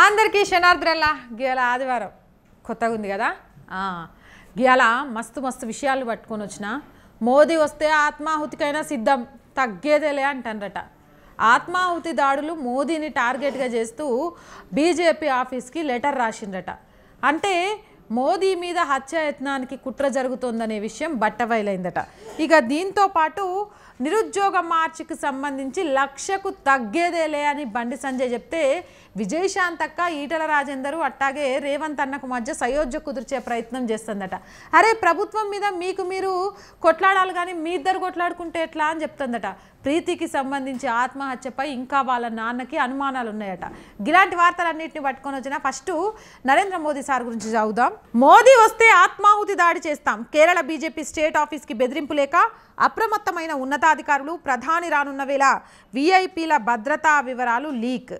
అందరికీ శనార్థులల్లా గీయాల ఆదివారం కొత్తగా ఉంది కదా? గీయాల మస్తు మస్తు విషయాలు పట్టుకొని వచ్చిన. మోదీ వస్తే ఆత్మాహుతికైనా సిద్ధం తగ్గేదేలే అంటారట ఆత్మాహుతి దాడులు మోదీని టార్గెట్గా చేస్తూ బీజేపీ ఆఫీస్కి లెటర్ రాసిండ్రట. అంటే మోదీ మీద హత్యాయత్నానికి కుట్ర జరుగుతోందనే విషయం బట్టబయలైందట. ఇక దీంతో పాటు నిరుద్యోగ మార్చికి సంబంధించి లక్షకు తగ్గేదేలే అని బండి సంజయ్ చెప్తే విజయశాంతక్క ఈటల రాజేందరు అట్టాగే రేవంత్ అన్నకు మధ్య సయోధ్య కుదిర్చే ప్రయత్నం చేస్తుందట. అరే ప్రభుత్వం మీద మీకు మీరు కొట్లాడాలి కానీ మీ ఇద్దరు కొట్లాడుకుంటే ఎట్లా అని చెప్తుందట. ప్రీతికి సంబంధించి ఆత్మహత్యపై ఇంకా వాళ్ళ నాన్నకి అనుమానాలు ఉన్నాయట ఇలాంటి వార్తలన్నింటినీ పట్టుకొని వచ్చిన ఫస్ట్ నరేంద్ర మోదీ సార్ గురించి చదువుదాం. మోదీ వస్తే ఆత్మాహుతి దాడి చేస్తాం. కేరళ బీజేపీ స్టేట్ ఆఫీస్కి బెదిరింపు లేక అప్రమత్తమైన ఉన్నతాధికారులు ప్రధాని రానున్న వేళ వీఐపీల భద్రతా వివరాలు లీక్.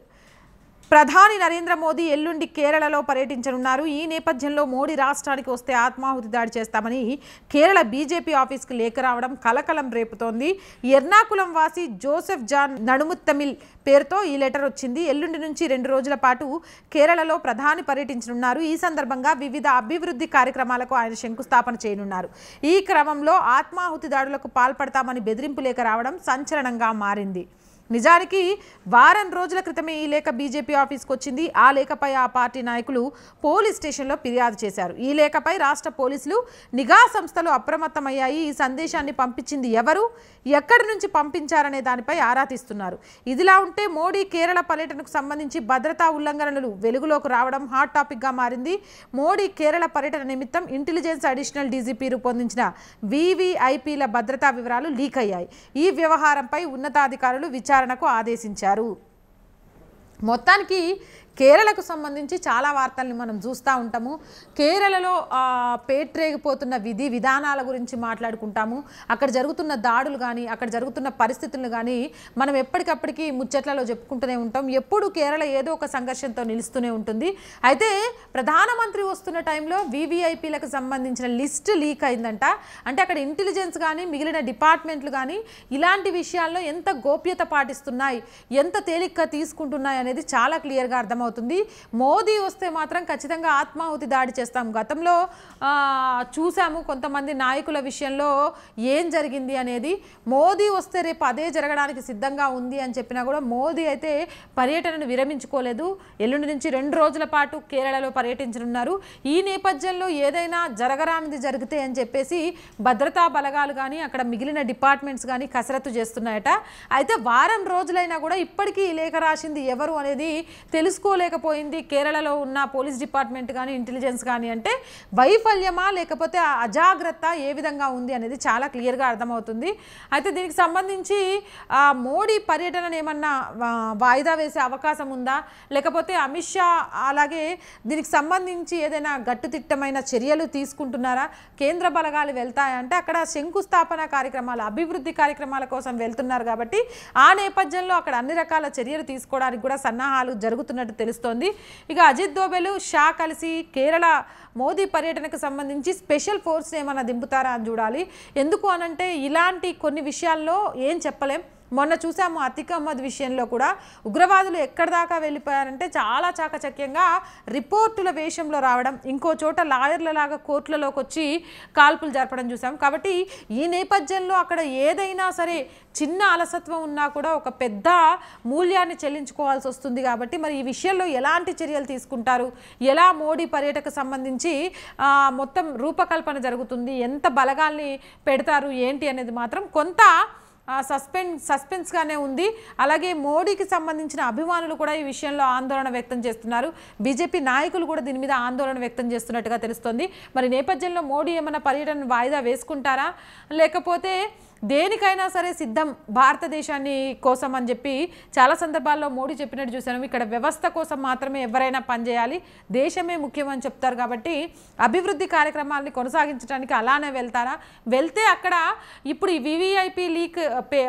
ప్రధాని నరేంద్ర మోదీ ఎల్లుండి కేరళలో పర్యటించనున్నారు. ఈ నేపథ్యంలో మోడీ రాష్ట్రానికి వస్తే ఆత్మాహుతి దాడి చేస్తామని కేరళ బీజేపీ ఆఫీస్కి లేఖ రావడం కలకలం రేపుతోంది. ఎర్నాకుళం వాసి జోసెఫ్ జాన్ నడుముత్తమిల్ పేరుతో ఈ లెటర్ వచ్చింది. ఎల్లుండి నుంచి రెండు రోజుల పాటు కేరళలో ప్రధాని పర్యటించనున్నారు. ఈ సందర్భంగా వివిధ అభివృద్ధి కార్యక్రమాలకు ఆయన శంకుస్థాపన చేయనున్నారు. ఈ క్రమంలో ఆత్మాహుతి దాడులకు పాల్పడతామని బెదిరింపు లేఖ రావడం సంచలనంగా మారింది. నిజానికి వారం రోజుల క్రితమే ఈ లేఖ బీజేపీ ఆఫీస్కి వచ్చింది. ఆ లేఖపై ఆ పార్టీ నాయకులు పోలీస్ స్టేషన్లో ఫిర్యాదు చేశారు. ఈ లేఖపై రాష్ట్ర పోలీసులు నిఘా సంస్థలు అప్రమత్తమయ్యాయి. ఈ సందేశాన్ని పంపించింది ఎవరు? ఎక్కడి నుంచి పంపించారనే దానిపై ఆరా తీస్తున్నారు. ఇదిలా ఉంటే మోడీ కేరళ పర్యటనకు సంబంధించి భద్రతా ఉల్లంఘనలు వెలుగులోకి రావడం హాట్ టాపిక్గా మారింది. మోడీ కేరళ పర్యటన నిమిత్తం ఇంటెలిజెన్స్ అడిషనల్ డీజీపీ రూపొందించిన వీవీఐపీల భద్రతా వివరాలు లీక్ అయ్యాయి. ఈ వ్యవహారంపై ఉన్నతాధికారులు విచారణ విచారణకు ఆదేశించారు. మొత్తానికి కేరళకు సంబంధించి చాలా వార్తల్ని మనం చూస్తూ ఉంటాము. కేరళలో పేట్రేగిపోతున్న విధి విధానాల గురించి మాట్లాడుకుంటాము. అక్కడ జరుగుతున్న దాడులు కానీ అక్కడ జరుగుతున్న పరిస్థితులను కానీ మనం ఎప్పటికప్పటికి ముచ్చట్లలో చెప్పుకుంటూనే ఉంటాం. ఎప్పుడు కేరళ ఏదో ఒక సంఘర్షణతో నిలుస్తూనే ఉంటుంది. అయితే ప్రధానమంత్రి వస్తున్న టైంలో వీవీఐపీలకు సంబంధించిన లిస్ట్ లీక్ అయిందంట. అంటే అక్కడ ఇంటెలిజెన్స్ కానీ మిగిలిన డిపార్ట్మెంట్లు కానీ ఇలాంటి విషయాల్లో ఎంత గోప్యత పాటిస్తున్నాయి ఎంత తేలిగ్గా తీసుకుంటున్నాయి అనేది చాలా క్లియర్గా అర్థం అర్థమవుతుంది. మోదీ వస్తే మాత్రం ఖచ్చితంగా ఆత్మాహుతి దాడి చేస్తాం. గతంలో చూసాము కొంతమంది నాయకుల విషయంలో ఏం జరిగింది అనేది. మోదీ వస్తే రేపు అదే జరగడానికి సిద్ధంగా ఉంది అని చెప్పినా కూడా మోదీ అయితే పర్యటనను విరమించుకోలేదు. ఎల్లుండి నుంచి రెండు రోజుల పాటు కేరళలో పర్యటించనున్నారు. ఈ నేపథ్యంలో ఏదైనా జరగరానిది జరిగితే అని చెప్పేసి భద్రతా బలగాలు కానీ అక్కడ మిగిలిన డిపార్ట్మెంట్స్ కానీ కసరత్తు చేస్తున్నాయట. అయితే వారం రోజులైనా కూడా ఇప్పటికీ ఈ లేఖ రాసింది ఎవరు అనేది తెలుసుకోలేకపోయింది కేరళలో ఉన్న పోలీస్ డిపార్ట్మెంట్ కానీ ఇంటెలిజెన్స్ కానీ అంటే వైఫల్యమా లేకపోతే అజాగ్రత్త ఏ విధంగా ఉంది అనేది చాలా క్లియర్గా అర్థమవుతుంది. అయితే దీనికి సంబంధించి మోడీ పర్యటనను ఏమన్నా వాయిదా వేసే అవకాశం ఉందా? లేకపోతే అమిత్ షా అలాగే దీనికి సంబంధించి ఏదైనా గట్టుదిట్టమైన చర్యలు తీసుకుంటున్నారా? కేంద్ర బలగాలు వెళ్తాయంటే అక్కడ శంకుస్థాపన కార్యక్రమాలు అభివృద్ధి కార్యక్రమాల కోసం వెళ్తున్నారు కాబట్టి ఆ నేపథ్యంలో అక్కడ అన్ని రకాల చర్యలు తీసుకోవడానికి కూడా సన్నాహాలు జరుగుతున్నట్టు తెలుస్తోంది. ఇక అజిత్ దోబెలు షా కలిసి కేరళ మోదీ పర్యటనకు సంబంధించి స్పెషల్ ఫోర్స్ ఏమైనా దింపుతారా అని చూడాలి. ఎందుకు అనంటే ఇలాంటి కొన్ని విషయాల్లో ఏం చెప్పలేం. మొన్న చూసాము అతిక్ అహ్మద్ విషయంలో కూడా ఉగ్రవాదులు ఎక్కడి దాకా వెళ్ళిపోయారంటే చాలా చాకచక్యంగా రిపోర్టుల వేషంలో రావడం ఇంకో చోట లాయర్లలాగా కోర్టులలోకి వచ్చి కాల్పులు జరపడం చూసాం. కాబట్టి ఈ నేపథ్యంలో అక్కడ ఏదైనా సరే చిన్న అలసత్వం ఉన్నా కూడా ఒక పెద్ద మూల్యాన్ని చెల్లించుకోవాల్సి వస్తుంది కాబట్టి మరి ఈ విషయంలో ఎలాంటి చర్యలు తీసుకుంటారు? ఎలా మోడీ పర్యటక సంబంధించి మొత్తం రూపకల్పన జరుగుతుంది? ఎంత బలగాల్ని పెడతారు? ఏంటి అనేది మాత్రం కొంత సస్పెన్ సస్పెన్స్గానే ఉంది. అలాగే మోడీకి సంబంధించిన అభిమానులు కూడా ఈ విషయంలో ఆందోళన వ్యక్తం చేస్తున్నారు. బీజేపీ నాయకులు కూడా దీని మీద ఆందోళన వ్యక్తం చేస్తున్నట్టుగా తెలుస్తోంది. మరి నేపథ్యంలో మోడీ ఏమైనా పర్యటన వాయిదా వేసుకుంటారా? లేకపోతే దేనికైనా సరే సిద్ధం భారతదేశాన్ని కోసం అని చెప్పి చాలా సందర్భాల్లో మోడీ చెప్పినట్టు చూశాను. ఇక్కడ వ్యవస్థ కోసం మాత్రమే ఎవరైనా పనిచేయాలి దేశమే ముఖ్యం అని చెప్తారు కాబట్టి అభివృద్ధి కార్యక్రమాల్ని కొనసాగించడానికి అలానే వెళ్తారా? వెళ్తే అక్కడ ఇప్పుడు ఈ వివిఐపి లీక్ పే-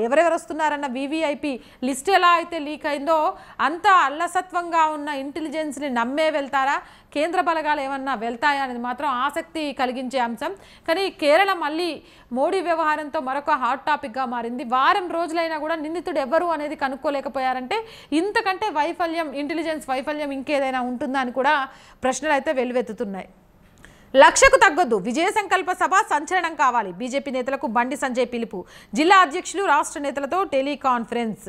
ఎవరెవరు వస్తున్నారన్న వివిఐపి లిస్ట్ ఎలా అయితే లీక్ అయిందో అంత అల్లసత్వంగా ఉన్న ఇంటెలిజెన్స్ని నమ్మే వెళ్తారా? కేంద్ర బలగాలు ఏమన్నా వెళ్తాయా అనేది మాత్రం ఆసక్తి కలిగించే అంశం. కానీ కేరళ మళ్ళీ మోడీ వ్యవహారంతో మరొక హాట్ టాపిక్గా మారింది. వారం రోజులైనా కూడా నిందితుడు ఎవరు అనేది కనుక్కోలేకపోయారంటే ఇంతకంటే వైఫల్యం ఇంటెలిజెన్స్ వైఫల్యం ఇంకేదైనా ఉంటుందా అని కూడా ప్రశ్నలు అయితే వెలువెత్తుతున్నాయి లక్షకు తగ్గొద్దు. విజయ సంకల్ప సభ సంచలనం కావాలి. బీజేపీ నేతలకు బండి సంజయ్ పిలుపు. జిల్లా అధ్యక్షులు రాష్ట్ర నేతలతో టెలికాన్ఫరెన్స్.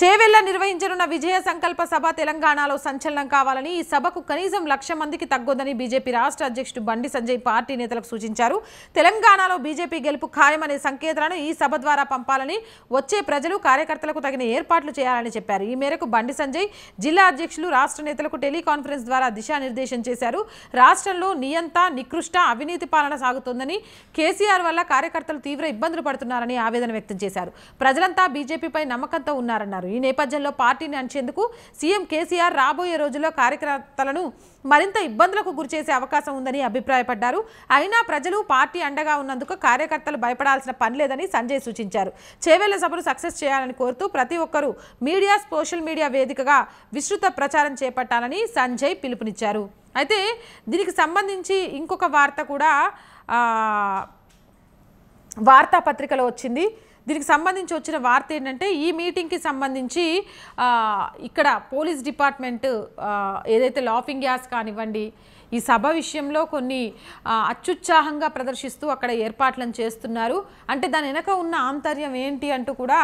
చేవెళ్ళ నిర్వహించనున్న విజయ సంకల్ప సభ తెలంగాణలో సంచలనం కావాలని ఈ సభకు కనీసం లక్ష మందికి తగ్గొద్దని బీజేపీ రాష్ట్ర అధ్యక్షుడు బండి సంజయ్ పార్టీ నేతలకు సూచించారు. తెలంగాణలో బీజేపీ గెలుపు ఖాయమనే సంకేతాలను ఈ సభ ద్వారా పంపాలని వచ్చే ప్రజలు కార్యకర్తలకు తగిన ఏర్పాట్లు చేయాలని చెప్పారు. ఈ మేరకు బండి సంజయ్ జిల్లా అధ్యక్షులు రాష్ట్ర నేతలకు టెలికాన్ఫరెన్స్ ద్వారా దిశానిర్దేశం చేశారు. రాష్ట్రంలో నియంత నికృష్ట అవినీతి పాలన సాగుతోందని కేసీఆర్ వల్ల కార్యకర్తలు తీవ్ర ఇబ్బందులు పడుతున్నారని ఆవేదన వ్యక్తం చేశారు. ప్రజలంతా బీజేపీపై నమ్మకంతో ఉన్నారన్నారు. ఈ నేపథ్యంలో పార్టీని అంచేందుకు సీఎం కేసీఆర్ రాబోయే రోజుల్లో కార్యకర్తలను మరింత ఇబ్బందులకు గురిచేసే అవకాశం ఉందని అభిప్రాయపడ్డారు. అయినా ప్రజలు పార్టీ అండగా ఉన్నందుకు కార్యకర్తలు భయపడాల్సిన పని లేదని సంజయ్ సూచించారు. చేవేళ్ళ సభను సక్సెస్ చేయాలని కోరుతూ ప్రతి ఒక్కరూ మీడియా సోషల్ మీడియా వేదికగా విస్తృత ప్రచారం చేపట్టాలని సంజయ్ పిలుపునిచ్చారు. అయితే దీనికి సంబంధించి ఇంకొక వార్త కూడా వార్తాపత్రికలో వచ్చింది. దీనికి సంబంధించి వచ్చిన వార్త ఏంటంటే ఈ మీటింగ్కి సంబంధించి ఇక్కడ పోలీస్ డిపార్ట్మెంట్ ఏదైతే లాఫింగ్ గ్యాస్ కానివ్వండి ఈ సభ విషయంలో కొన్ని అత్యుత్సాహంగా ప్రదర్శిస్తూ అక్కడ ఏర్పాట్లను చేస్తున్నారు. అంటే దాని వెనక ఉన్న ఆంతర్యం ఏంటి అంటూ కూడా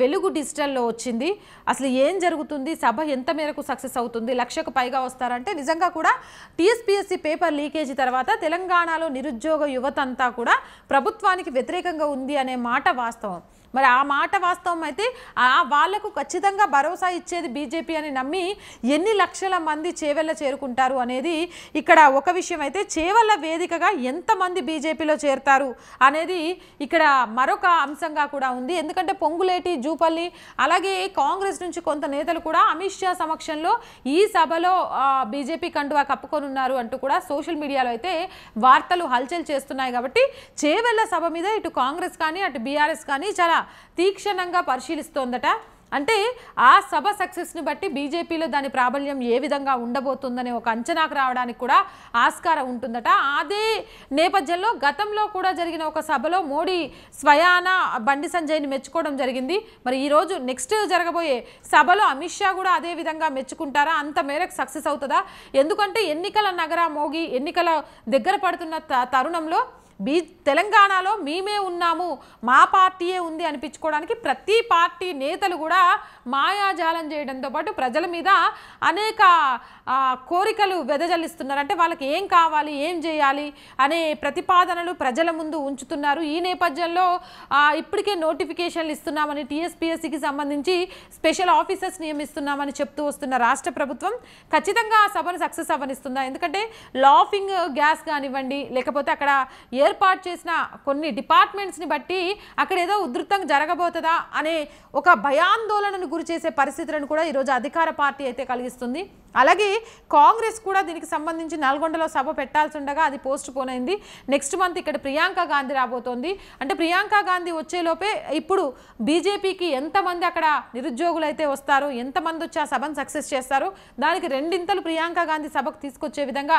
వెలుగు డిజిటల్లో వచ్చింది. అసలు ఏం జరుగుతుంది? సభ ఎంత మేరకు సక్సెస్ అవుతుంది? లక్షకు పైగా వస్తారంటే నిజంగా కూడా టీఎస్పీఎస్సీ పేపర్ లీకేజీ తర్వాత తెలంగాణలో నిరుద్యోగ యువత అంతా కూడా ప్రభుత్వానికి వ్యతిరేకంగా ఉంది అనే మాట వాస్తవం. Bastão. మరి ఆ మాట వాస్తవం అయితే వాళ్ళకు ఖచ్చితంగా భరోసా ఇచ్చేది బీజేపీ అని నమ్మి ఎన్ని లక్షల మంది చేవెళ్ళ చేరుకుంటారు అనేది ఇక్కడ ఒక విషయం అయితే చేవెళ్ళ వేదికగా ఎంతమంది బీజేపీలో చేరుతారు అనేది ఇక్కడ మరొక అంశంగా కూడా ఉంది. ఎందుకంటే పొంగులేటి జూపల్లి అలాగే కాంగ్రెస్ నుంచి కొంత నేతలు కూడా అమిత్ షా సమక్షంలో ఈ సభలో ఆ, బీజేపీ కండువా కప్పుకొనున్నారు అంటూ కూడా సోషల్ మీడియాలో అయితే వార్తలు హల్చల్ చేస్తున్నాయి. కాబట్టి చేవెళ్ళ సభ మీద ఇటు కాంగ్రెస్ కానీ అటు బీఆర్ఎస్ కానీ చాలా తీక్షణంగా పరిశీలిస్తోందట. అంటే ఆ సభ సక్సెస్ని బట్టి బీజేపీలో దాని ప్రాబల్యం ఏ విధంగా ఉండబోతుందనే ఒక అంచనాకు రావడానికి కూడా ఆస్కారం ఉంటుందట. అదే నేపథ్యంలో గతంలో కూడా జరిగిన ఒక సభలో మోడీ స్వయాన బండి సంజయ్ని మెచ్చుకోవడం జరిగింది. మరి ఈరోజు నెక్స్ట్ జరగబోయే సభలో అమిత్ షా కూడా అదే విధంగా మెచ్చుకుంటారా? అంత మేరకు సక్సెస్ అవుతుందా? ఎందుకంటే ఎన్నికల నగర మోగి ఎన్నికల దగ్గర పడుతున్న త- తరుణంలో బీ తెలంగాణలో మేమే ఉన్నాము మా పార్టీయే ఉంది అనిపించుకోవడానికి ప్రతి పార్టీ నేతలు కూడా మాయాజాలం చేయడంతో పాటు ప్రజల మీద అనేక కోరికలు వెదజల్లిస్తున్నారు. అంటే వాళ్ళకి ఏం కావాలి ఏం చేయాలి అనే ప్రతిపాదనలు ప్రజల ముందు ఉంచుతున్నారు. ఈ నేపథ్యంలో ఇప్పటికే నోటిఫికేషన్లు ఇస్తున్నామని టీఎస్పీఎస్సికి సంబంధించి స్పెషల్ ఆఫీసర్స్ నియమిస్తున్నామని చెప్తూ వస్తున్న రాష్ట్ర ప్రభుత్వం ఖచ్చితంగా ఆ సభను సక్సెస్ అవ్వనిస్తుందా? ఎందుకంటే లాఫింగ్ గ్యాస్ కానివ్వండి లేకపోతే అక్కడ ఏ ఏర్పాటు చేసిన కొన్ని డిపార్ట్మెంట్స్ని బట్టి అక్కడ ఏదో ఉధృతంగా జరగబోతుందా అనే ఒక భయాందోళనను గురి చేసే పరిస్థితులను కూడా ఈరోజు అధికార పార్టీ అయితే కలిగిస్తుంది. అలాగే కాంగ్రెస్ కూడా దీనికి సంబంధించి నల్గొండలో సభ పెట్టాల్సి ఉండగా అది పోస్ట్ పోన్ అయింది. నెక్స్ట్ మంత్ ఇక్కడ ప్రియాంక గాంధీ రాబోతోంది. అంటే ప్రియాంక గాంధీ వచ్చేలోపే ఇప్పుడు బీజేపీకి ఎంతమంది అక్కడ నిరుద్యోగులు అయితే వస్తారో ఎంతమంది వచ్చి ఆ సభను సక్సెస్ చేస్తారో దానికి రెండింతలు ప్రియాంక గాంధీ సభకు తీసుకొచ్చే విధంగా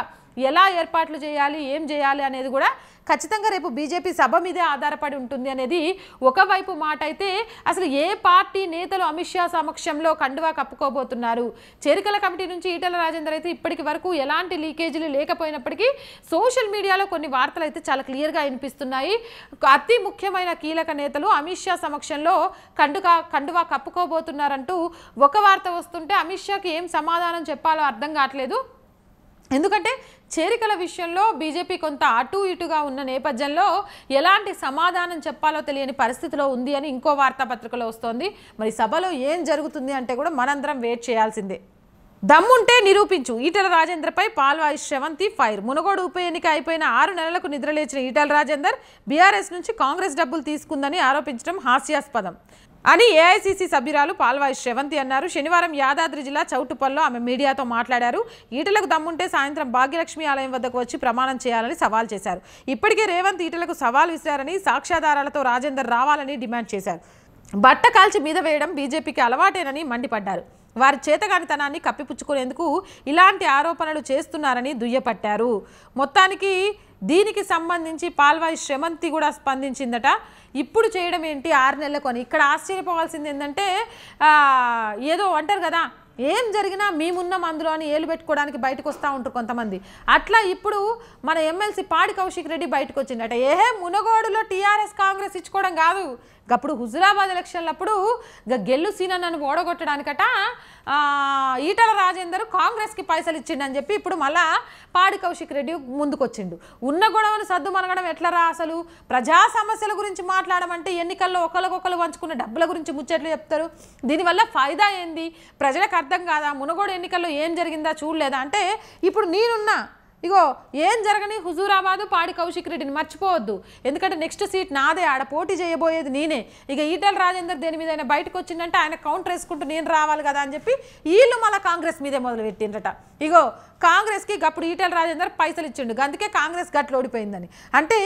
ఎలా ఏర్పాట్లు చేయాలి ఏం చేయాలి అనేది కూడా ఖచ్చితంగా రేపు బీజేపీ సభ మీదే ఆధారపడి ఉంటుంది అనేది ఒకవైపు మాట అయితే అసలు ఏ పార్టీ నేతలు అమిత్ షా సమక్షంలో కండువా కప్పుకోబోతున్నారు? చేరికల కమిటీ నుంచి ఈటల రాజేందర్ అయితే ఇప్పటికి వరకు ఎలాంటి లీకేజీలు లేకపోయినప్పటికీ సోషల్ మీడియాలో కొన్ని వార్తలు అయితే చాలా క్లియర్గా వినిపిస్తున్నాయి. అతి ముఖ్యమైన కీలక నేతలు అమిత్ షా సమక్షంలో కండుగా కండువా కప్పుకోబోతున్నారంటూ ఒక వార్త వస్తుంటే అమిత్ షాకి ఏం సమాధానం చెప్పాలో అర్థం కావట్లేదు. ఎందుకంటే చేరికల విషయంలో బీజేపీ కొంత అటు ఇటుగా ఉన్న నేపథ్యంలో ఎలాంటి సమాధానం చెప్పాలో తెలియని పరిస్థితిలో ఉంది అని ఇంకో వార్తాపత్రికలో వస్తోంది. మరి సభలో ఏం జరుగుతుంది అంటే కూడా మనందరం వెయిట్ చేయాల్సిందే. దమ్ముంటే నిరూపించు. ఈటల రాజేందర్పై పాల్వాయి శ్రవంతి ఫైర్. మునగోడు ఉప ఎన్నిక అయిపోయిన ఆరు నెలలకు నిద్రలేచిన ఈటల రాజేందర్ బీఆర్ఎస్ నుంచి కాంగ్రెస్ డబ్బులు తీసుకుందని ఆరోపించడం హాస్యాస్పదం. అని ఏఐసీసీ సభ్యురాలు పాల్వాయి శ్రవంతి అన్నారు. శనివారం యాదాద్రి జిల్లా చౌటుపల్లో ఆమె మీడియాతో మాట్లాడారు. ఈటలకు దమ్ముంటే సాయంత్రం భాగ్యలక్ష్మి ఆలయం వద్దకు వచ్చి ప్రమాణం చేయాలని సవాల్ చేశారు. ఇప్పటికే రేవంత్ ఈటలకు సవాల్ విసిరారని సాక్ష్యాధారాలతో రాజేందర్ రావాలని డిమాండ్ చేశారు. బట్ట కాల్చి మీద వేయడం బీజేపీకి అలవాటేనని మండిపడ్డారు. వారి చేతగానితనాన్ని కప్పిపుచ్చుకునేందుకు ఇలాంటి ఆరోపణలు చేస్తున్నారని దుయ్యపట్టారు. మొత్తానికి దీనికి సంబంధించి పాల్వాయి శ్రమంతి కూడా స్పందించిందట. ఇప్పుడు చేయడం ఏంటి? ఆరు నెలలకు అని. ఇక్కడ ఆశ్చర్యపోవాల్సింది ఏంటంటే ఏదో అంటారు కదా ఏం జరిగినా మేమున్నాం అందులో అని ఏలు పెట్టుకోవడానికి బయటకు వస్తూ ఉంటారు కొంతమంది. అట్లా ఇప్పుడు మన ఎమ్మెల్సీ పాడి కౌశిక్ రెడ్డి బయటకు వచ్చిందట. ఏ మునగోడులో టీఆర్ఎస్ కాంగ్రెస్ ఇచ్చుకోవడం కాదు. అప్పుడు హుజురాబాద్ ఎలక్షన్లప్పుడు గెల్లు సీన నన్ను ఓడగొట్టడానికట ఈటల రాజేందర్ కాంగ్రెస్కి పైసలు ఇచ్చిండని చెప్పి ఇప్పుడు మళ్ళా పాడి కౌశిక్ రెడ్డి ముందుకొచ్చిండు. ఉన్న గొడవను సర్దు మనగడం ఎట్లరా అసలు? ప్రజా సమస్యల గురించి మాట్లాడమంటే ఎన్నికల్లో ఒకరికొకరు పంచుకున్న డబ్బుల గురించి ముచ్చట్లు చెప్తారు. దీనివల్ల ఫైదా ఏంది? ప్రజలకు అర్థం కాదా? మునగోడు ఎన్నికల్లో ఏం జరిగిందా చూడలేదా? అంటే ఇప్పుడు నేనున్నా. ఇగో ఏం జరగని హుజూరాబాదు పాడి కౌశిక్ రెడ్డిని మర్చిపోవద్దు. ఎందుకంటే నెక్స్ట్ సీట్ నాదే ఆడ పోటీ చేయబోయేది నేనే. ఇక ఈటల రాజేందర్ దేని మీద అయినా బయటకు వచ్చిందంటే ఆయన కౌంటర్ వేసుకుంటూ నేను రావాలి కదా అని చెప్పి వీళ్ళు మళ్ళీ కాంగ్రెస్ మీదే మొదలు పెట్టిండ్రట ఇగో కాంగ్రెస్కి గప్పుడు ఈటల రాజేందర్ పైసలు ఇచ్చిండు అందుకే కాంగ్రెస్ గట్లు ఓడిపోయిందని అంటే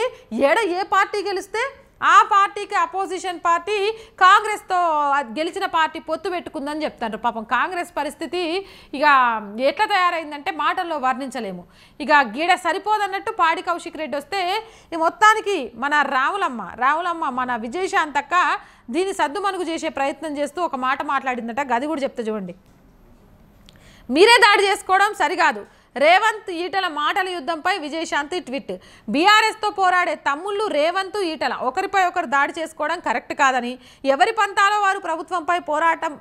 ఏడ ఏ పార్టీ గెలిస్తే ఆ పార్టీకి అపోజిషన్ పార్టీ కాంగ్రెస్తో అది గెలిచిన పార్టీ పొత్తు పెట్టుకుందని చెప్తారు పాపం కాంగ్రెస్ పరిస్థితి ఇక ఎట్లా తయారైందంటే మాటల్లో వర్ణించలేము. ఇక గీడ సరిపోదన్నట్టు పాడి కౌశిక్ రెడ్డి వస్తే ఈ మొత్తానికి మన రావులమ్మ రావులమ్మ మన విజయశాంతక్క దీన్ని సద్దుమనుగు చేసే ప్రయత్నం చేస్తూ ఒక మాట మాట్లాడిందట. గది కూడా చెప్తా చూడండి. మీరే దాడి చేసుకోవడం సరికాదు. రేవంత్ ఈటల మాటల యుద్ధంపై విజయశాంతి ట్వీట్. బీఆర్ఎస్తో పోరాడే తమ్ముళ్ళు రేవంత్ ఈటల ఒకరిపై ఒకరు దాడి చేసుకోవడం కరెక్ట్ కాదని ఎవరి పంతాలో వారు ప్రభుత్వంపై పోరాటం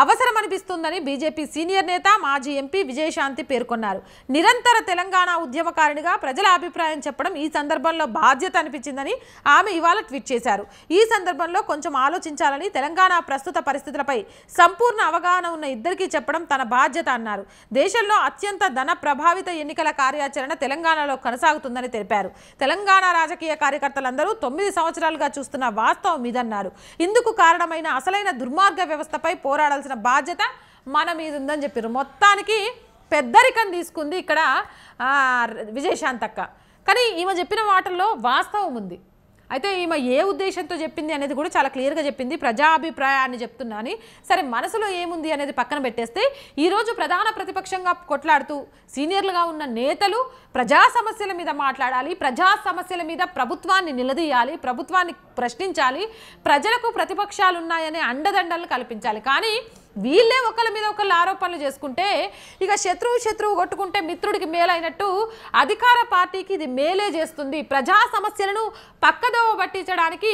అవసరం అనిపిస్తుందని బీజేపీ సీనియర్ నేత మాజీ ఎంపీ విజయశాంతి పేర్కొన్నారు. నిరంతర తెలంగాణ ఉద్యమకారిణిగా ప్రజల అభిప్రాయం చెప్పడం ఈ సందర్భంలో బాధ్యత అనిపించిందని ఆమె ఇవాళ ట్వీట్ చేశారు. ఈ సందర్భంలో కొంచెం ఆలోచించాలని తెలంగాణ ప్రస్తుత పరిస్థితులపై సంపూర్ణ అవగాహన ఉన్న ఇద్దరికీ చెప్పడం తన బాధ్యత అన్నారు. దేశంలో అత్యంత ధన ప్రభావిత ఎన్నికల కార్యాచరణ తెలంగాణలో కొనసాగుతుందని తెలిపారు. తెలంగాణ రాజకీయ కార్యకర్తలందరూ తొమ్మిది సంవత్సరాలుగా చూస్తున్న వాస్తవం ఇదన్నారు. ఇందుకు కారణమైన అసలైన దుర్మార్గ వ్యవస్థపై పోరాడాల్సిన బాధ్యత మన మీద ఉందని చెప్పారు మొత్తానికి పెద్దరికం తీసుకుంది ఇక్కడ విజయశాంతక్క. కానీ ఈమె చెప్పిన మాటల్లో వాస్తవం ఉంది. అయితే ఈమె ఏ ఉద్దేశంతో చెప్పింది అనేది కూడా చాలా క్లియర్గా చెప్పింది. ప్రజాభిప్రాయాన్ని చెప్తున్నాను సరే మనసులో ఏముంది అనేది పక్కన పెట్టేస్తే ఈరోజు ప్రధాన ప్రతిపక్షంగా కొట్లాడుతూ సీనియర్లుగా ఉన్న నేతలు ప్రజా సమస్యల మీద మాట్లాడాలి ప్రజా సమస్యల మీద ప్రభుత్వాన్ని నిలదీయాలి ప్రభుత్వాన్ని ప్రశ్నించాలి ప్రజలకు ప్రతిపక్షాలు ఉన్నాయనే అండదండలు కల్పించాలి. కానీ వీళ్ళే ఒకళ్ళ మీద ఒకళ్ళు ఆరోపణలు చేసుకుంటే ఇక శత్రువు శత్రువు కొట్టుకుంటే మిత్రుడికి మేలైనట్టు అధికార పార్టీకి ఇది మేలే చేస్తుంది. ప్రజా సమస్యలను పక్కదోవ పట్టించడానికి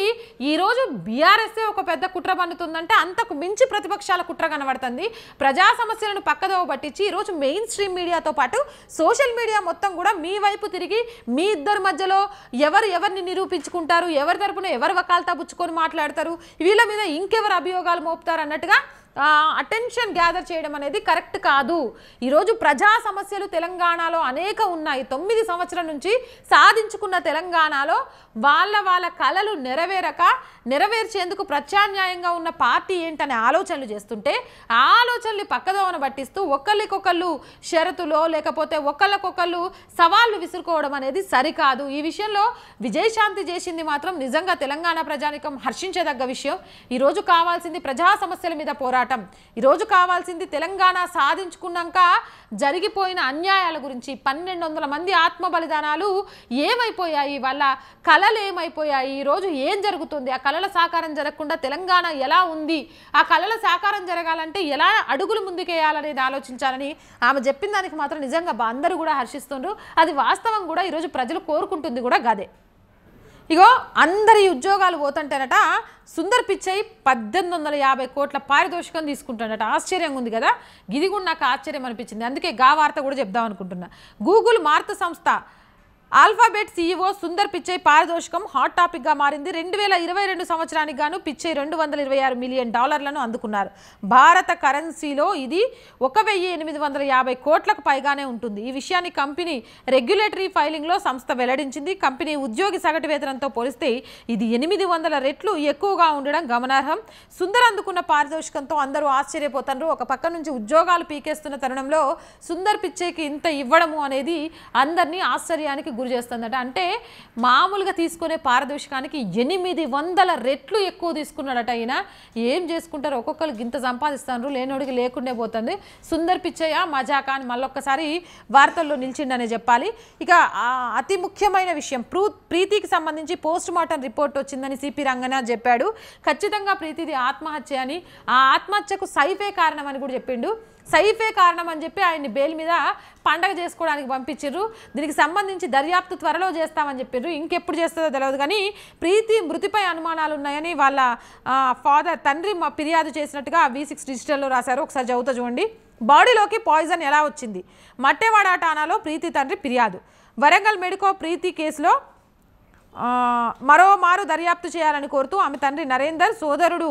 ఈరోజు బీఆర్ఎస్ఏ ఒక పెద్ద కుట్ర పన్నుతుందంటే అంతకు మించి ప్రతిపక్షాల కుట్ర కనబడుతుంది. ప్రజా సమస్యలను పక్కదోవ పట్టించి ఈరోజు మెయిన్ స్ట్రీమ్ మీడియాతో పాటు సోషల్ మీడియా మొత్తం కూడా మీ వైపు తిరిగి మీ ఇద్దరి మధ్యలో ఎవరు ఎవరిని నిరూపించుకుంటారు ఎవరి తరపున ఎవరు వకాల్తా పుచ్చుకొని మాట్లాడతారు వీళ్ళ మీద ఇంకెవరు అభియోగాలు మోపుతారు అన్నట్టుగా అటెన్షన్ గ్యాదర్ చేయడం అనేది కరెక్ట్ కాదు. ఈరోజు ప్రజా సమస్యలు తెలంగాణలో అనేక ఉన్నాయి. తొమ్మిది సంవత్సరం నుంచి సాధించుకున్న తెలంగాణలో వాళ్ళ వాళ్ళ కళలు నెరవేరక నెరవేర్చేందుకు ప్రత్యామ్నాయంగా ఉన్న పార్టీ ఏంటనే ఆలోచనలు చేస్తుంటే ఆ ఆలోచనలు పక్కదోవన పట్టిస్తూ ఒకళ్ళకొకళ్ళు షరతులో లేకపోతే ఒకళ్ళకొకళ్ళు సవాళ్ళు విసురుకోవడం అనేది సరికాదు. ఈ విషయంలో విజయశాంతి చేసింది మాత్రం నిజంగా తెలంగాణ ప్రజానికం హర్షించదగ్గ విషయం. ఈరోజు కావాల్సింది ప్రజా సమస్యల మీద పోరాటం. ఈరోజు కావాల్సింది తెలంగాణ సాధించుకున్నాక జరిగిపోయిన అన్యాయాల గురించి పన్నెండు వందల మంది ఆత్మ బలిదానాలు ఏమైపోయాయి? వాళ్ళ కళలు ఏమైపోయాయి? ఈరోజు ఏం జరుగుతుంది? ఆ కళల సాకారం జరగకుండా తెలంగాణ ఎలా ఉంది? ఆ కళల సాకారం జరగాలంటే ఎలా అడుగులు ముందుకేయాలనేది ఆలోచించాలని ఆమె చెప్పిన దానికి మాత్రం నిజంగా బా- అందరూ కూడా హర్షిస్తుండ్రు. అది వాస్తవం కూడా ఈరోజు ప్రజలు కోరుకుంటుంది కూడా గదే. ఇగో అందరి ఉద్యోగాలు పోతుంటేనట సుందర్ పిచ్చై పద్దెనిమిది వందల యాభై కోట్ల పారితోషికం తీసుకుంటాడట. ఆశ్చర్యంగా ఉంది కదా? ఇది కూడా నాకు ఆశ్చర్యం అనిపించింది. అందుకే గా వార్త కూడా చెప్దాం అనుకుంటున్నా. గూగుల్ మార్త సంస్థ ఆల్ఫాబెట్ సీఈఓ సుందర్ పిచ్చై పారితోషికం హాట్ టాపిక్గా మారింది. రెండు వేల ఇరవై రెండు సంవత్సరానికి గాను పిచ్చై రెండు వందల ఇరవై ఆరు మిలియన్ డాలర్లను అందుకున్నారు. భారత కరెన్సీలో ఇది ఒక వెయ్యి ఎనిమిది వందల యాభై కోట్లకు పైగానే ఉంటుంది. ఈ విషయాన్ని కంపెనీ రెగ్యులేటరీ ఫైలింగ్లో సంస్థ వెల్లడించింది. కంపెనీ ఉద్యోగి సగటు వేతనంతో పోలిస్తే ఇది ఎనిమిది వందల రెట్లు ఎక్కువగా ఉండడం గమనార్హం. సుందర్ అందుకున్న పారితోషికంతో అందరూ ఆశ్చర్యపోతారు. ఒక పక్క నుంచి ఉద్యోగాలు పీకేస్తున్న తరుణంలో సుందర్ పిచ్చైకి ఇంత ఇవ్వడము అనేది అందరినీ ఆశ్చర్యానికి గురి చేస్తుందట. అంటే మామూలుగా తీసుకునే పారదోషికానికి ఎనిమిది వందల రెట్లు ఎక్కువ తీసుకున్నాడట ఈయన ఏం చేసుకుంటారు? ఒక్కొక్కరు గింత సంపాదిస్తారు లేనోడికి లేకుండే పోతుంది. సుందర్ పిచ్చయ్య మజాకా అని మళ్ళొక్కసారి వార్తల్లో నిలిచిండనే చెప్పాలి. ఇక ఆ అతి ముఖ్యమైన విషయం ప్రూ ప్రీతికి సంబంధించి పోస్ట్ మార్టం రిపోర్ట్ వచ్చిందని సిపి రంగనాథ్ చెప్పాడు. ఖచ్చితంగా ప్రీతిది ఆత్మహత్య అని ఆ ఆత్మహత్యకు సైఫే కారణం అని కూడా చెప్పిండు. సైఫే కారణం అని చెప్పి ఆయన్ని బెయిల్ మీద పండగ చేసుకోవడానికి పంపించారు దీనికి సంబంధించి దర్యాప్తు త్వరలో చేస్తామని చెప్పారు ఇంకెప్పుడు చేస్తుందో తెలియదు కానీ ప్రీతి మృతిపై అనుమానాలు ఉన్నాయని వాళ్ళ ఫాదర్ తండ్రి మా ఫిర్యాదు చేసినట్టుగా వి సిక్స్ డిజిటల్లో రాశారు. ఒకసారి చదువుతా చూడండి. బాడీలోకి పాయిజన్ ఎలా వచ్చింది? మట్టేవాడ ఠాణాలో ప్రీతి తండ్రి ఫిర్యాదు. వరంగల్ మెడికో ప్రీతి కేసులో మరోమారు దర్యాప్తు చేయాలని కోరుతూ ఆమె తండ్రి నరేందర్ సోదరుడు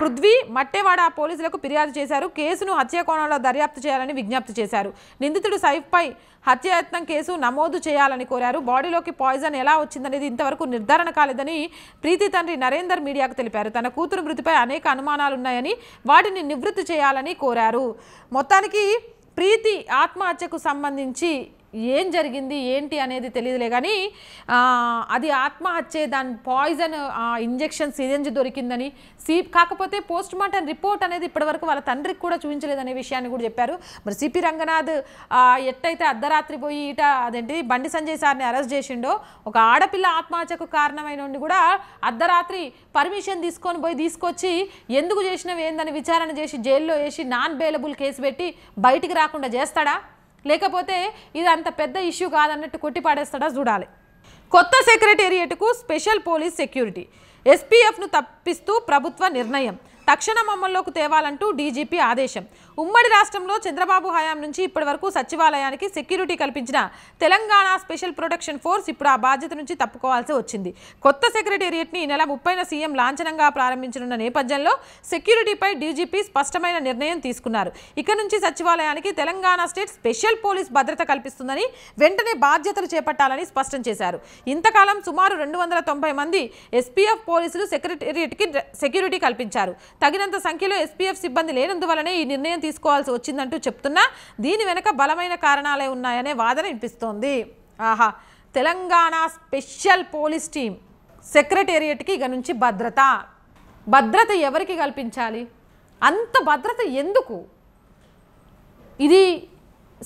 పృథ్వీ మట్టేవాడ పోలీసులకు ఫిర్యాదు చేశారు. కేసును హత్య కోణంలో దర్యాప్తు చేయాలని విజ్ఞప్తి చేశారు. నిందితుడు సైఫ్పై హత్యాయత్నం కేసు నమోదు చేయాలని కోరారు. బాడీలోకి పాయిజన్ ఎలా వచ్చిందనేది ఇంతవరకు నిర్ధారణ కాలేదని ప్రీతి తండ్రి నరేందర్ మీడియాకు తెలిపారు. తన కూతురు మృతిపై అనేక అనుమానాలున్నాయని వాటిని నివృత్తి చేయాలని కోరారు. మొత్తానికి ప్రీతి ఆత్మహత్యకు సంబంధించి ఏం జరిగింది ఏంటి అనేది తెలియదులే కానీ అది ఆత్మహత్య దాని పాయిజన్ ఇంజెక్షన్ సిరెంజ్ దొరికిందని సీ కాకపోతే పోస్ట్ మార్టం రిపోర్ట్ అనేది ఇప్పటివరకు వాళ్ళ తండ్రికి కూడా చూపించలేదనే విషయాన్ని కూడా చెప్పారు. మరి సిపి రంగనాథ్ ఎట్టయితే అర్ధరాత్రి పోయి ఇట అదేంటి బండి సంజయ్ సార్ని అరెస్ట్ చేసిండో ఒక ఆడపిల్ల ఆత్మహత్యకు కారణమైన ఉండి కూడా అర్ధరాత్రి పర్మిషన్ తీసుకొని పోయి తీసుకొచ్చి ఎందుకు చేసినవి ఏందని విచారణ చేసి జైల్లో వేసి నాన్ బెయిలబుల్ కేసు పెట్టి బయటికి రాకుండా చేస్తాడా? లేకపోతే ఇది అంత పెద్ద ఇష్యూ కాదన్నట్టు కొట్టిపాడేస్తాడా చూడాలి. కొత్త సెక్రటేరియట్కు స్పెషల్ పోలీస్ సెక్యూరిటీ. ఎస్పీఎఫ్ను తప్పిస్తూ ప్రభుత్వ నిర్ణయం. తక్షణం అమల్లోకి తేవాలంటూ డీజీపీ ఆదేశం. ఉమ్మడి రాష్ట్రంలో చంద్రబాబు హయాం నుంచి ఇప్పటి వరకు సచివాలయానికి సెక్యూరిటీ కల్పించిన తెలంగాణ స్పెషల్ ప్రొటెక్షన్ ఫోర్స్ ఇప్పుడు ఆ బాధ్యత నుంచి తప్పుకోవాల్సి వచ్చింది. కొత్త సెక్రటేరియట్ని ఈ నెల ముప్పైన సీఎం లాంఛనంగా ప్రారంభించనున్న నేపథ్యంలో సెక్యూరిటీపై డీజీపీ స్పష్టమైన నిర్ణయం తీసుకున్నారు. ఇక నుంచి సచివాలయానికి తెలంగాణ స్టేట్ స్పెషల్ పోలీస్ భద్రత కల్పిస్తుందని వెంటనే బాధ్యతలు చేపట్టాలని స్పష్టం చేశారు. ఇంతకాలం సుమారు రెండు వందల తొంభై మంది ఎస్పీఎఫ్ పోలీసులు సెక్రటేరియట్కి సెక్యూరిటీ కల్పించారు. తగినంత సంఖ్యలో ఎస్పీఎఫ్ సిబ్బంది లేనందువలనే ఈ నిర్ణయం తీసుకోవాల్సి వచ్చిందంటూ చెప్తున్నా దీని వెనక బలమైన కారణాలే ఉన్నాయనే వాదన వినిపిస్తోంది. ఆహా తెలంగాణ స్పెషల్ పోలీస్ టీం సెక్రటేరియట్కి ఇక నుంచి భద్రత. భద్రత ఎవరికి కల్పించాలి? అంత భద్రత ఎందుకు? ఇది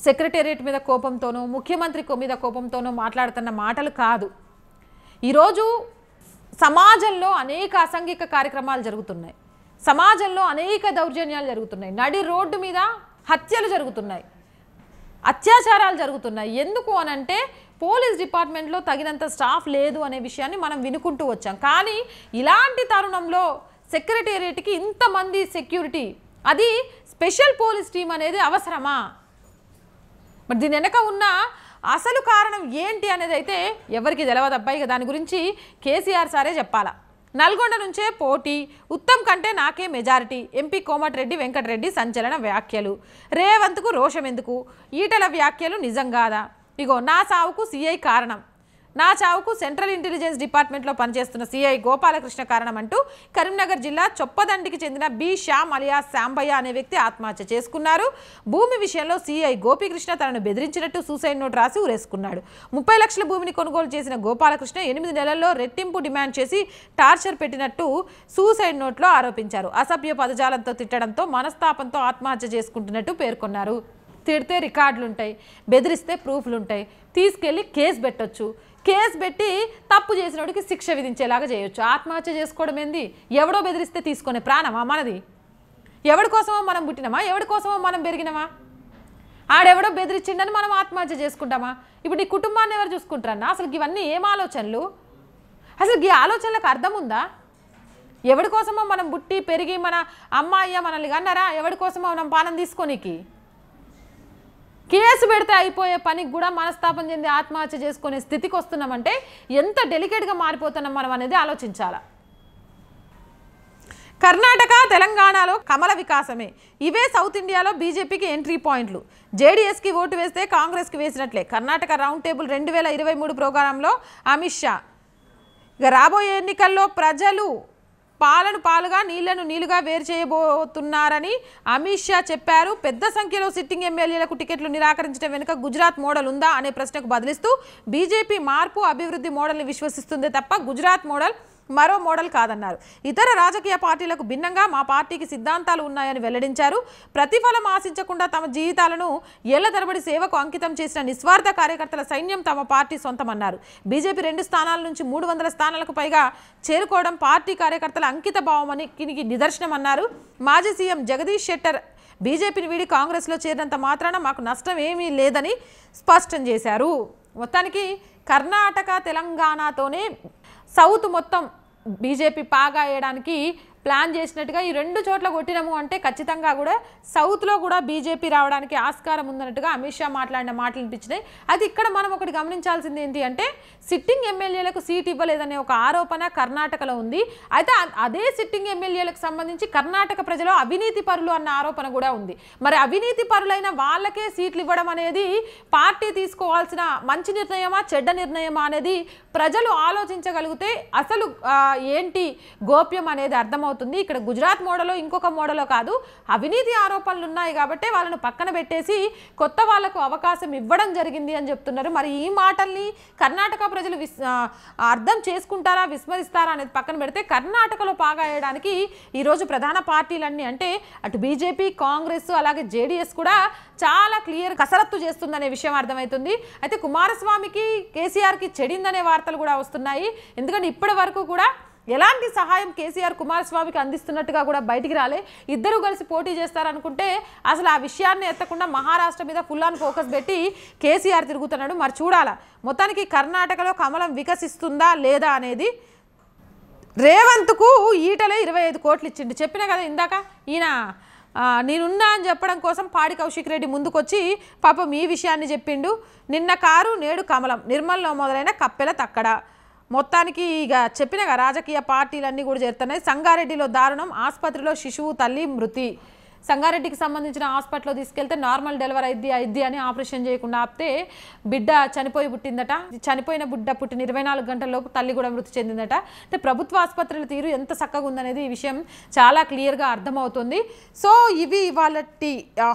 సెక్రటేరియట్ మీద కోపంతోనో ముఖ్యమంత్రి మీద కోపంతోనో మాట్లాడుతున్న మాటలు కాదు. ఈరోజు సమాజంలో అనేక అసాంఘిక కార్యక్రమాలు జరుగుతున్నాయి. సమాజంలో అనేక దౌర్జన్యాలు జరుగుతున్నాయి. నడి రోడ్డు మీద హత్యలు జరుగుతున్నాయి. అత్యాచారాలు జరుగుతున్నాయి. ఎందుకు అనంటే పోలీస్ డిపార్ట్మెంట్లో తగినంత స్టాఫ్ లేదు అనే విషయాన్ని మనం వినుకుంటూ వచ్చాం. కానీ ఇలాంటి తరుణంలో సెక్రటేరియట్కి ఇంతమంది సెక్యూరిటీ అది స్పెషల్ పోలీస్ టీం అనేది అవసరమా? మరి దీని వెనక ఉన్న అసలు కారణం ఏంటి అనేది అయితే ఎవరికి తెలియదు అబ్బాయి. దాని గురించి కేసీఆర్ సారే చెప్పాలా? నల్గొండ నుంచే పోటీ. ఉత్తమ్ కంటే నాకే మెజారిటీ. ఎంపీ కోమటిరెడ్డి వెంకటరెడ్డి సంచలన వ్యాఖ్యలు. రేవంత్కు రోషం ఎందుకు? ఈటల వ్యాఖ్యలు నిజం కాదా? ఇగో నా సావుకు సీఐ కారణం. నా చావుకు సెంట్రల్ ఇంటెలిజెన్స్ డిపార్ట్మెంట్లో పనిచేస్తున్న సిఐ గోపాలకృష్ణ కారణం అంటూ కరీంనగర్ జిల్లా చొప్పదండికి చెందిన బి శ్యామ్ అలియా శాంబయ్య అనే వ్యక్తి ఆత్మహత్య చేసుకున్నారు. భూమి విషయంలో సిఐ గోపీకృష్ణ తనను బెదిరించినట్టు సూసైడ్ నోట్ రాసి ఉరేసుకున్నాడు ముప్పై లక్షల భూమిని కొనుగోలు చేసిన గోపాలకృష్ణ ఎనిమిది నెలల్లో రెట్టింపు డిమాండ్ చేసి టార్చర్ పెట్టినట్టు సూసైడ్ నోట్లో ఆరోపించారు. అసభ్య పదజాలంతో తిట్టడంతో మనస్తాపంతో ఆత్మహత్య చేసుకుంటున్నట్టు పేర్కొన్నారు. తిడితే రికార్డులుంటాయి బెదిరిస్తే ప్రూఫ్లు ఉంటాయి తీసుకెళ్ళి కేసు పెట్టొచ్చు. కేసు పెట్టి తప్పు చేసినోడికి శిక్ష విధించేలాగా చేయొచ్చు. ఆత్మహత్య చేసుకోవడం ఏంది? ఎవడో బెదిరిస్తే తీసుకునే ప్రాణమా మనది? ఎవడి కోసమో మనం పుట్టినమా? ఎవడి కోసమో మనం పెరిగినమా? ఆడెవడో బెదిరించిండని మనం ఆత్మహత్య చేసుకుంటామా? ఇప్పుడు నీ కుటుంబాన్ని ఎవరు చూసుకుంటారన్నా? అసలు ఇవన్నీ ఏం ఆలోచనలు? అసలు ఈ ఆలోచనలకు అర్థం ఉందా? ఎవడి కోసమో మనం పుట్టి పెరిగి మన అమ్మయ్య మనల్ని కన్నారా? ఎవడి కోసమో మనం పానం తీసుకోనికి? కేసు పెడితే అయిపోయే పనికి కూడా మనస్తాపం చెంది ఆత్మహత్య చేసుకునే స్థితికి వస్తున్నామంటే ఎంత డెలికేట్గా మారిపోతున్నాం మనం అనేది ఆలోచించాలా? కర్ణాటక తెలంగాణలో కమల వికాసమే. ఇవే సౌత్ ఇండియాలో బీజేపీకి ఎంట్రీ పాయింట్లు. జేడీఎస్కి ఓటు వేస్తే కాంగ్రెస్కి వేసినట్లే. కర్ణాటక రౌండ్ టేబుల్ రెండు వేల ఇరవై మూడు ప్రోగ్రాంలో అమిత్ షా. ఇక రాబోయే ఎన్నికల్లో ప్రజలు పాలను పాలుగా నీళ్ళను నీళ్ళుగా వేరు చేయబోతున్నారని అమిత్ షా చెప్పారు. పెద్ద సంఖ్యలో సిట్టింగ్ ఎమ్మెల్యేలకు టికెట్లు నిరాకరించడం వెనుక గుజరాత్ మోడల్ ఉందా అనే ప్రశ్నకు బదిలిస్తూ బీజేపీ మార్పు అభివృద్ధి మోడల్ని విశ్వసిస్తుంది తప్ప గుజరాత్ మోడల్ మరో మోడల్ కాదన్నారు. ఇతర రాజకీయ పార్టీలకు భిన్నంగా మా పార్టీకి సిద్ధాంతాలు ఉన్నాయని వెల్లడించారు. ప్రతిఫలం ఆశించకుండా తమ జీవితాలను ఏళ్ళ తరబడి సేవకు అంకితం చేసిన నిస్వార్థ కార్యకర్తల సైన్యం తమ పార్టీ సొంతమన్నారు. బీజేపీ రెండు స్థానాల నుంచి మూడు వందల స్థానాలకు పైగా చేరుకోవడం పార్టీ కార్యకర్తల అంకిత భావమనికి నిదర్శనమన్నారు. నిదర్శనం అన్నారు మాజీ సీఎం జగదీష్ షెట్టర్ బీజేపీని వీడి కాంగ్రెస్లో చేరినంత మాత్రాన మాకు నష్టం ఏమీ లేదని స్పష్టం చేశారు. మొత్తానికి కర్ణాటక తెలంగాణతోనే సౌత్ మొత్తం బీజేపీ పాగా వేయడానికి ప్లాన్ చేసినట్టుగా ఈ రెండు చోట్ల కొట్టినాము అంటే ఖచ్చితంగా కూడా సౌత్లో కూడా బీజేపీ రావడానికి ఆస్కారం ఉందన్నట్టుగా అమిత్ షా మాట్లాడిన మాటలు వినిపించినాయి. అది ఇక్కడ మనం ఒకటి గమనించాల్సింది ఏంటి అంటే సిట్టింగ్ ఎమ్మెల్యేలకు సీట్ ఇవ్వలేదనే ఒక ఆరోపణ కర్ణాటకలో ఉంది. అయితే అదే సిట్టింగ్ ఎమ్మెల్యేలకు సంబంధించి కర్ణాటక ప్రజలు అవినీతి పరులు అన్న ఆరోపణ కూడా ఉంది. మరి అవినీతి పరులైన వాళ్ళకే సీట్లు ఇవ్వడం అనేది పార్టీ తీసుకోవాల్సిన మంచి నిర్ణయమా చెడ్డ నిర్ణయమా అనేది ప్రజలు ఆలోచించగలిగితే అసలు ఏంటి గోప్యం అనేది అర్థమవుతుంది. ఇక్కడ గుజరాత్ మోడలో ఇంకొక మోడలో కాదు అవినీతి ఆరోపణలు ఉన్నాయి కాబట్టి వాళ్ళను పక్కన పెట్టేసి కొత్త వాళ్ళకు అవకాశం ఇవ్వడం జరిగింది అని చెప్తున్నారు. మరి ఈ మాటల్ని కర్ణాటక ప్రజలు విస్ అర్థం చేసుకుంటారా విస్మరిస్తారా అనేది పక్కన పెడితే కర్ణాటకలో పాగాయడానికి ఈరోజు ప్రధాన పార్టీలన్నీ అంటే అటు బీజేపీ కాంగ్రెస్ అలాగే జేడీఎస్ కూడా చాలా క్లియర్ కసరత్తు చేస్తుందనే విషయం అర్థమవుతుంది. అయితే కుమారస్వామికి కేసీఆర్కి చెడిందనే వార్తలు కూడా వస్తున్నాయి. ఎందుకంటే ఇప్పటి వరకు కూడా ఎలాంటి సహాయం కేసీఆర్ కుమారస్వామికి అందిస్తున్నట్టుగా కూడా బయటికి రాలే. ఇద్దరు కలిసి పోటీ చేస్తారనుకుంటే అసలు ఆ విషయాన్ని ఎత్తకుండా మహారాష్ట్ర మీద ఫుల్ ఆన్ ఫోకస్ పెట్టి కేసీఆర్ తిరుగుతున్నాడు. మరి చూడాలా మొత్తానికి కర్ణాటకలో కమలం వికసిస్తుందా లేదా అనేది రేవంత్కు ఈటలే ఇరవై ఐదు కోట్లు ఇచ్చిండు. చెప్పిన కదా ఇందాక ఈయన నేనున్నా అని చెప్పడం కోసం పాడి కౌశిక్ రెడ్డి ముందుకొచ్చి పాపం ఈ విషయాన్ని చెప్పిండు. నిన్న కారు నేడు కమలం నిర్మల్లో మొదలైన కప్పెల తక్కడ. మొత్తానికి ఇక చెప్పిన రాజకీయ పార్టీలన్నీ కూడా చేరుతున్నాయి. సంగారెడ్డిలో దారుణం ఆసుపత్రిలో శిశువు తల్లి మృతి. సంగారెడ్డికి సంబంధించిన హాస్పిటల్లో తీసుకెళ్తే నార్మల్ డెలివరీ అయింది అయింది అని ఆపరేషన్ చేయకుండా ఆపితే బిడ్డ చనిపోయి పుట్టిందట. చనిపోయిన బిడ్డ పుట్టిన ఇరవై నాలుగు గంటలలోపు తల్లి కూడా మృతి చెందిందట. అంటే ప్రభుత్వ ఆసుపత్రుల తీరు ఎంత చక్కగా ఉందనేది ఈ విషయం చాలా క్లియర్గా అర్థమవుతుంది. సో ఇవి ఇవాళ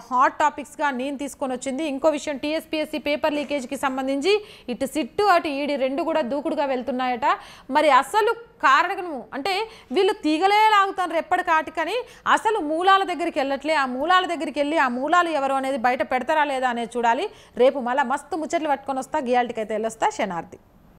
హాట్ టాపిక్స్గా నేను తీసుకొని వచ్చింది. ఇంకో విషయం టీఎస్పీఎస్సీ పేపర్ లీకేజ్కి సంబంధించి ఇటు సిట్టు అటు ఈడి రెండు కూడా దూకుడుగా వెళ్తున్నాయట. మరి అసలు కారణము అంటే వీళ్ళు తీగలే లాగుతారు ఎప్పటికాటికని అసలు మూలాల దగ్గరికి వెళ్ళట్లే. ఆ మూలాల దగ్గరికి వెళ్ళి ఆ మూలాలు ఎవరు అనేది బయట పెడతారా లేదా అనేది చూడాలి. రేపు మళ్ళీ మస్తు ముచ్చట్లు పట్టుకొని వస్తా గియాల్టీకి అయితే వెళ్ళొస్తా. శనార్థి